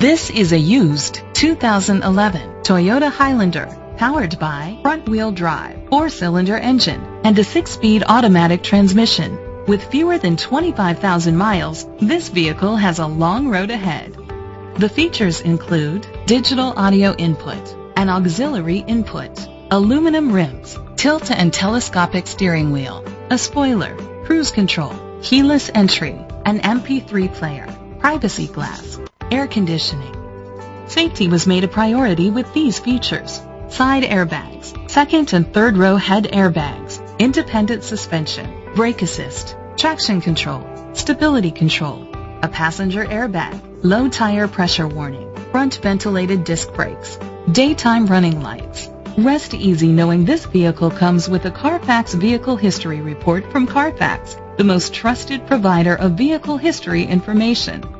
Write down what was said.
This is a used 2011 Toyota Highlander powered by front-wheel drive, four-cylinder engine, and a six-speed automatic transmission. With fewer than 25,000 miles, this vehicle has a long road ahead. The features include digital audio input, an auxiliary input, aluminum rims, tilt and telescopic steering wheel, a spoiler, cruise control, keyless entry, an MP3 player, privacy glass, air conditioning. Safety was made a priority with these features. Side airbags, second and third row head airbags, independent suspension, brake assist, traction control, stability control, a passenger airbag, low tire pressure warning, front ventilated disc brakes, daytime running lights. Rest easy knowing this vehicle comes with a Carfax Vehicle History Report from Carfax, the most trusted provider of vehicle history information.